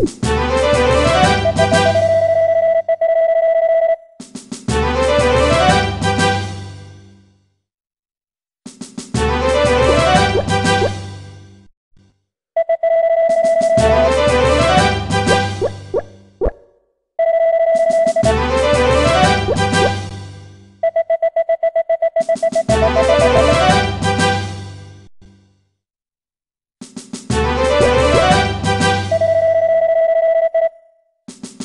Música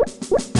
What?